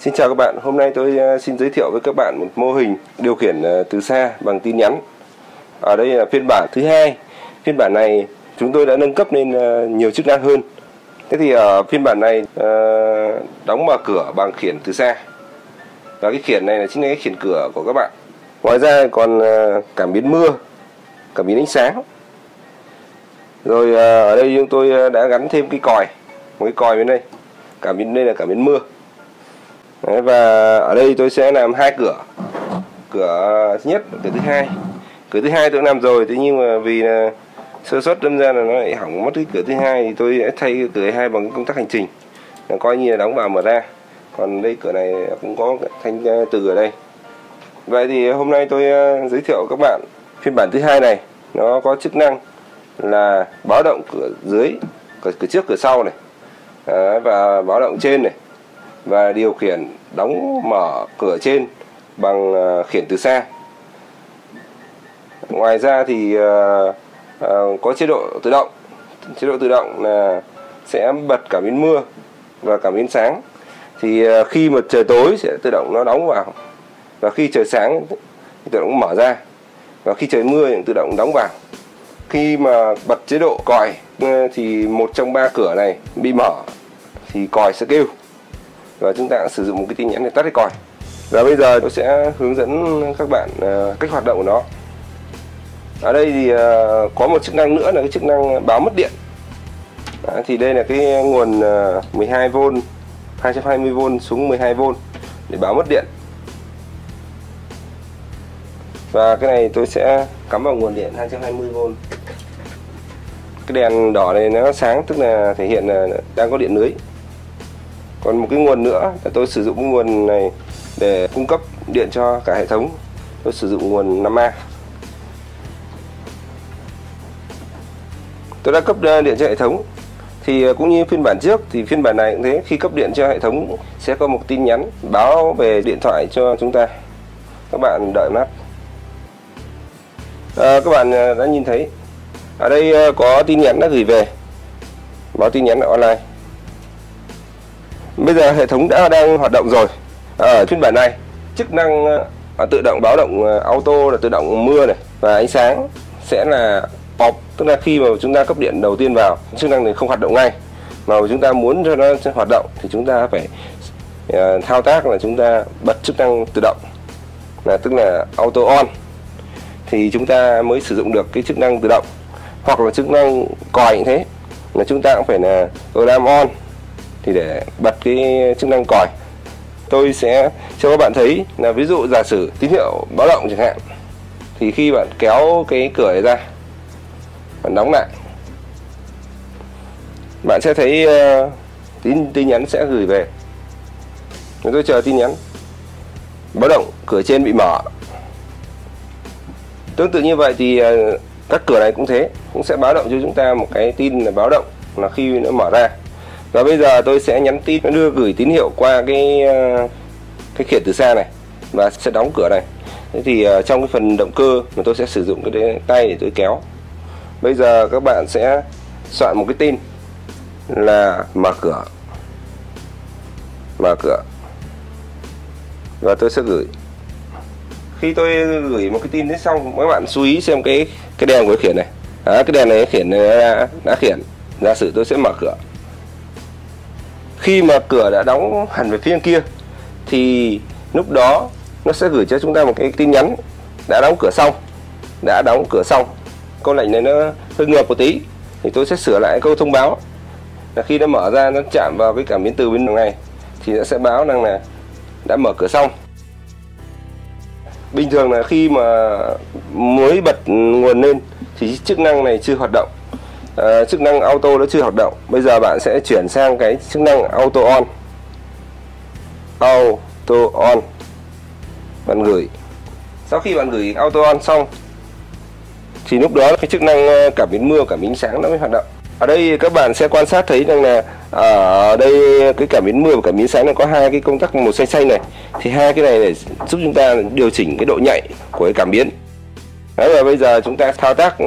Xin chào các bạn, hôm nay tôi ờ, xin giới thiệu với các bạn một mô hình điều khiển ờ, từ xa bằng tin nhắn. Ở đây là phiên bản thứ hai. Phiên bản này chúng tôi đã nâng cấp lên ờ, nhiều chức năng hơn. Thế thì ở phiên bản này đóng mở cửa bằng khiển từ xa. Và cái khiển này là chính là cái khiển cửa của các bạn. Ngoài ra còn cảm biến mưa, cảm biến ánh sáng. Rồi ở đây chúng tôi đã gắn thêm cái còi, một cái còi bên đây. Cảm biến đây là cảm biến mưa Đấy, và ở đây tôi sẽ làm hai cửa. Cửa thứ nhất cửa thứ hai. Cửa thứ hai tôi làm rồi thế nhưng mà vì là sơ suất đâm ra là nó lại hỏng mất cái cửa thứ hai thì tôi sẽ thay cái cửa thứ hai bằng công tác hành trình. Là coi như là đóng vào mở ra. Còn đây cửa này cũng có thanh từ ở đây. Vậy thì hôm nay tôi ờ, giới thiệu các bạn phiên bản thứ hai này. Nó có chức năng là báo động cửa dưới cửa, cửa trước cửa sau này. Và báo động trên này và điều khiển đóng mở cửa trên bằng ờ, khiển từ xa ngoài ra thì ờ, ờ, có chế độ tự động. Chế độ tự động là sẽ bật cảm biến mưa và cảm biến sáng. Thì khi mà trời tối sẽ tự động nó đóng vào. Và khi trời sáng thì tự động mở ra. Và khi trời mưa thì tự động đóng vào. Khi mà bật chế độ còi thì một trong ba cửa này bị mở thì còi sẽ kêu và chúng ta sử dụng một cái tin nhắn để tắt cái còi. Và bây giờ tôi sẽ hướng dẫn các bạn à, cách hoạt động của nó. Ở đây thì à, có một chức năng nữa là cái chức năng báo mất điện. Đó, thì đây là cái nguồn à, 12V 220V xuống 12V để báo mất điện. Và cái này tôi sẽ cắm vào nguồn điện 220V cái đèn đỏ này nó sáng tức là thể hiện là đang có điện lưới còn một cái nguồn nữa là tôi sử dụng cái nguồn này để cung cấp điện cho cả hệ thống. Tôi sử dụng nguồn 5A tôi đã cấp à, điện cho hệ thống. Thì à, cũng như phiên bản trước thì phiên bản này cũng thế. Khi cấp điện cho hệ thống sẽ có một tin nhắn báo về điện thoại cho chúng ta. Các bạn đợi mắt. À, các bạn à, đã nhìn thấy. Ở đây có tin nhắn đã gửi về. Báo tin nhắn online bây giờ hệ thống đã đang hoạt động rồi. Ở phiên bản này, chức năng à, tự động báo động à, auto là tự động mưa này và ánh sáng sẽ là pop. Tức là khi mà chúng ta cấp điện đầu tiên vào, chức năng này không hoạt động ngay. Mà chúng ta muốn cho nó hoạt động thì chúng ta phải à, thao tác là chúng ta bật chức năng tự động. Là tức là auto on. Thì chúng ta mới sử dụng được cái chức năng tự động. Hoặc là chức năng còi như thế. Là chúng ta cũng phải là alarm on thì để bật cái chức năng còi. Tôi sẽ cho các bạn thấy là ví dụ giả sử tín hiệu báo động chẳng hạn thì khi bạn kéo cái cửa này ra bạn đóng lại bạn sẽ thấy uh, tin tin nhắn sẽ gửi về. Chúng tôi chờ tin nhắn báo động cửa trên bị mở. Tương tự như vậy thì uh, các cửa này cũng thế cũng sẽ báo động cho chúng ta một cái tin là báo động là khi nó mở ra và bây giờ tôi sẽ nhắn tin đưa gửi tín hiệu qua cái ờ, cái khiển từ xa này và sẽ đóng cửa này. Thế thì ờ, trong cái phần động cơ mà tôi sẽ sử dụng cái tay để tôi kéo. Bây giờ các bạn sẽ soạn một cái tin là mở cửa. Mở cửa. Và tôi sẽ gửi. Khi tôi gửi một cái tin đến xong các bạn chú ý xem cái cái đèn của cái khiển này. À, cái đèn này cái khiển này đã, đã khiển. Giả sử tôi sẽ mở cửa khi mà cửa đã đóng hẳn về phía kia, thì lúc đó nó sẽ gửi cho chúng ta một cái tin nhắn, đã đóng cửa xong, đã đóng cửa xong. Câu lệnh này nó hơi ngược một tí, thì tôi sẽ sửa lại câu thông báo. Là khi nó mở ra, nó chạm vào cái cảm biến từ bên này, thì nó sẽ báo rằng là đã mở cửa xong. Bình thường là khi mà mới bật nguồn lên, thì chức năng này chưa hoạt động. Ờ, chức năng auto nó chưa hoạt động. Bây giờ bạn sẽ chuyển sang cái chức năng auto on. Auto on. Bạn gửi. Sau khi bạn gửi auto on xong, thì lúc đó cái chức năng ờ, cảm biến mưa, cảm biến sáng nó mới hoạt động. Ở đây các bạn sẽ quan sát thấy rằng là ờ, ở đây cái cảm biến mưa và cảm biến sáng nó có hai cái công tắc màu xanh xanh này. Thì hai cái này để giúp chúng ta điều chỉnh cái độ nhạy của cái cảm biến. Đấy, và bây giờ chúng ta thao tác ừ,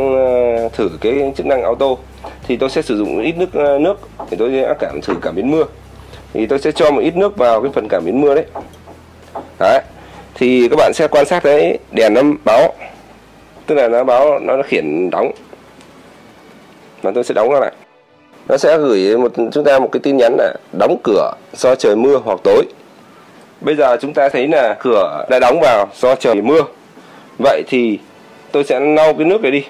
thử cái chức năng auto. Thì tôi sẽ sử dụng ít nước ờ, nước để tôi sẽ cảm thử cảm biến mưa. Thì tôi sẽ cho một ít nước vào cái phần cảm biến mưa đấy. Đấy. Thì các bạn sẽ quan sát thấy đèn nó báo. Tức là nó báo nó khiển đóng. Và tôi sẽ đóng nó lại. Nó sẽ gửi một chúng ta một cái tin nhắn là đóng cửa do trời mưa hoặc tối. Bây giờ chúng ta thấy là cửa đã đóng vào do trời mưa. Vậy thì tôi sẽ lau cái nước này đi.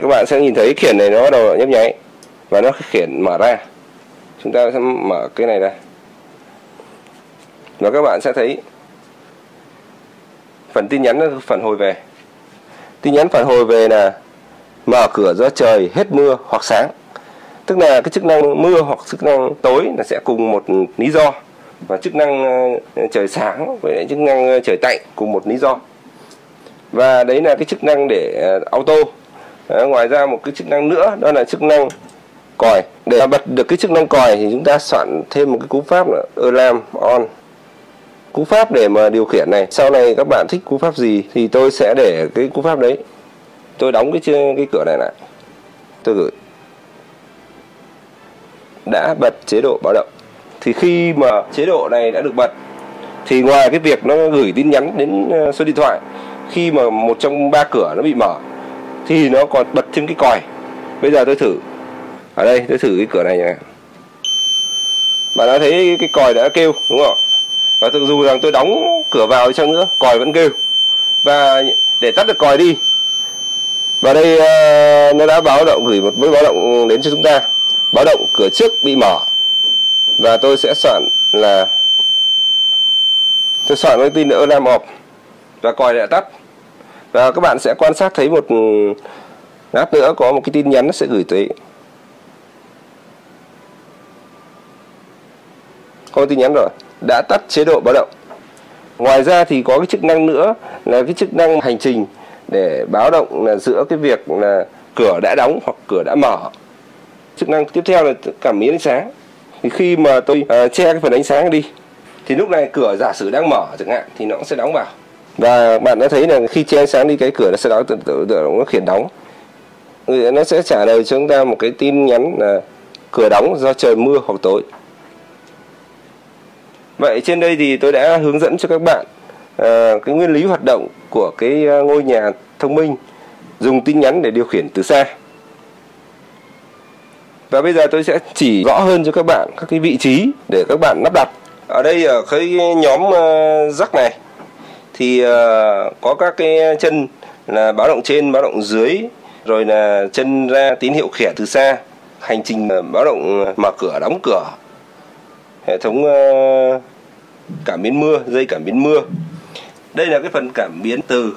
Các bạn sẽ nhìn thấy khiển này nó bắt đầu nhấp nháy và nó khiển mở ra. Chúng ta sẽ mở cái này ra. Và các bạn sẽ thấy phần tin nhắn nó phản hồi về. Tin nhắn phản hồi về là mở cửa do trời, hết mưa hoặc sáng. Tức là cái chức năng mưa hoặc chức năng tối là sẽ cùng một lý do. Và chức năng ờ, trời sáng với chức năng ờ, trời tạnh cùng một lý do và đấy là cái chức năng để ờ, auto. À, ngoài ra một cái chức năng nữa đó là chức năng còi. Để bật được cái chức năng còi thì chúng ta soạn thêm một cái cú pháp là alarm on. Cú pháp để mà điều khiển này. Sau này các bạn thích cú pháp gì thì tôi sẽ để cái cú pháp đấy. Tôi đóng cái cái cửa này lại. Tôi gửi. Đã bật chế độ báo động. Thì khi mà chế độ này đã được bật thì ngoài cái việc nó gửi tin nhắn đến ờ, số điện thoại khi mà một trong ba cửa nó bị mở, thì nó còn bật thêm cái còi. Bây giờ tôi thử. Ở đây, tôi thử cái cửa này nhé bạn đã thấy cái còi đã kêu, đúng không và tự dù rằng tôi đóng cửa vào chăng nữa, còi vẫn kêu. Và để tắt được còi đi. Và đây ờ, nó đã báo động, gửi một với báo động đến cho chúng ta. Báo động cửa trước bị mở. Và tôi sẽ soạn là tôi soạn cái tin nữa làm off và còi đã tắt. Và các bạn sẽ quan sát thấy một ừ, lát nữa có một cái tin nhắn nó sẽ gửi tới. Có tin nhắn rồi. Đã tắt chế độ báo động. Ngoài ra thì có cái chức năng nữa là cái chức năng hành trình để báo động là giữa cái việc là cửa đã đóng hoặc cửa đã mở. Chức năng tiếp theo là cảm biến ánh sáng. Thì khi mà tôi uh, che cái phần ánh sáng đi thì lúc này cửa giả sử đang mở chẳng hạn thì nó cũng sẽ đóng vào và bạn đã thấy là khi che ánh sáng đi cái cửa nó sẽ đóng tự tự tự nó khiển đóng. Nó sẽ trả lời cho chúng ta một cái tin nhắn là cửa đóng do trời mưa hoặc tối. Vậy trên đây thì tôi đã hướng dẫn cho các bạn à, cái nguyên lý hoạt động của cái ờ, ngôi nhà thông minh dùng tin nhắn để điều khiển từ xa. Và bây giờ tôi sẽ chỉ rõ hơn cho các bạn các cái vị trí để các bạn lắp đặt. Ở đây ở cái nhóm ờ, rắc này thì ờ, có các cái chân là báo động trên, báo động dưới, rồi là chân ra tín hiệu khỉa từ xa. Hành trình ờ, báo động ờ, mở cửa, đóng cửa. Hệ thống cảm biến mưa, dây cảm biến mưa. Đây là cái phần cảm biến từ.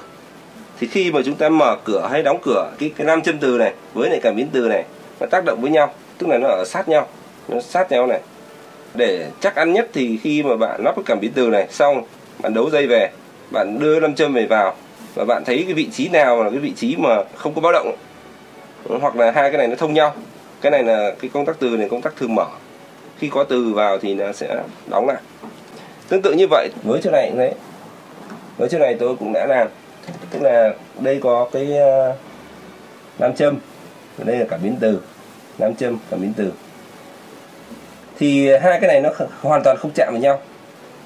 Thì khi mà chúng ta mở cửa hay đóng cửa, cái cái nam châm từ này với lại cảm biến từ này, nó tác động với nhau, tức là nó ở sát nhau, nó sát nhau này. Để chắc ăn nhất thì khi mà bạn lắp cái cảm biến từ này xong, bạn đấu dây về bạn đưa nam châm về vào và bạn thấy cái vị trí nào là cái vị trí mà không có báo động, hoặc là hai cái này nó thông nhau, cái này là cái công tắc từ này, công tắc thường mở. Khi có từ vào thì nó sẽ đóng lại. Tương tự như vậy, với chỗ này đấy với chỗ này tôi cũng đã làm. Tức là đây có cái ờ, nam châm. Và đây là cảm biến từ. Nam châm cảm biến từ. Thì hai cái này nó hoàn toàn không chạm vào nhau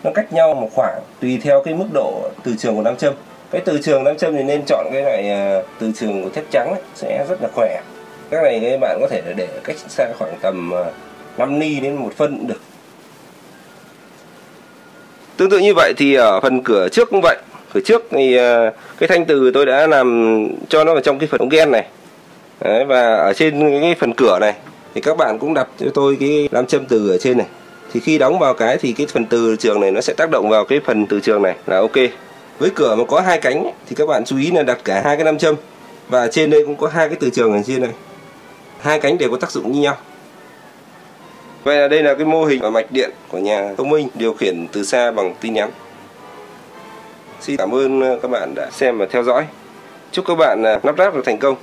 nó cách nhau một khoảng tùy theo cái mức độ từ trường của nam châm. Cái từ trường nam châm thì nên chọn cái loại à, từ trường của thép trắng ấy, sẽ rất là khỏe. Các này các bạn có thể để cách xa khoảng tầm à, 5 ni đến một phân cũng được. Tương tự như vậy thì ở phần cửa trước cũng vậy. Cửa trước thì à, cái thanh từ tôi đã làm cho nó vào trong cái phần ống gen này. Đấy, và ở trên cái phần cửa này thì các bạn cũng đặt cho tôi cái nam châm từ ở trên này thì khi đóng vào cái thì cái phần từ trường này nó sẽ tác động vào cái phần từ trường này là ok với cửa mà có hai cánh thì các bạn chú ý là đặt cả hai cái nam châm và trên đây cũng có hai cái từ trường ở trên này hai cánh đều có tác dụng như nhau Vậy là đây là cái mô hình và mạch điện của nhà thông minh điều khiển từ xa bằng tin nhắn. Xin cảm ơn các bạn đã xem và theo dõi. Chúc các bạn à, lắp ráp được thành công.